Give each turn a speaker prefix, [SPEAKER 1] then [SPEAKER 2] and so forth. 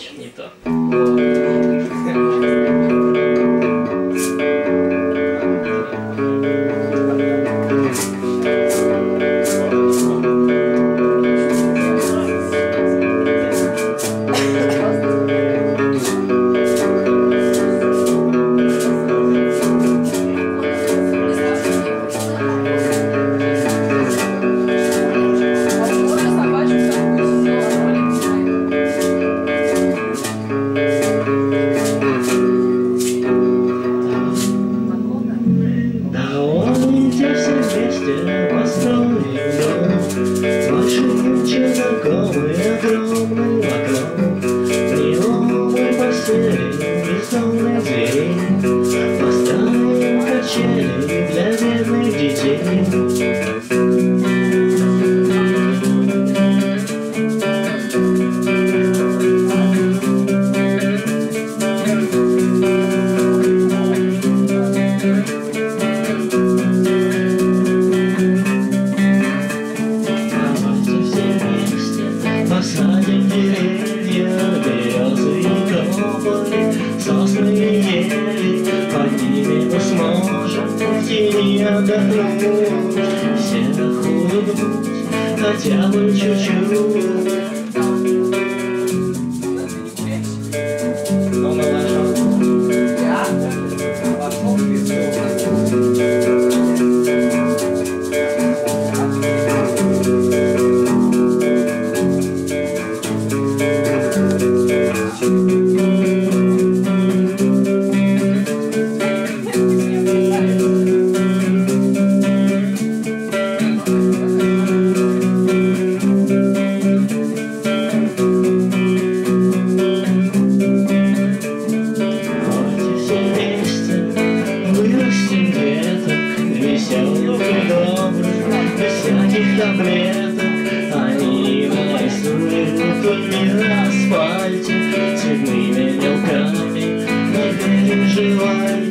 [SPEAKER 1] Не то. Посадим деревья, березы и тополи, сосны и ели. Под ними мы сможем в тени отдохнуть, всех улыбнуть, хотя бы чуть-чуть. них таблеток Они нарисуют буквами на асфальте Цветными мелками Не переживай